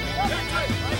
Hey.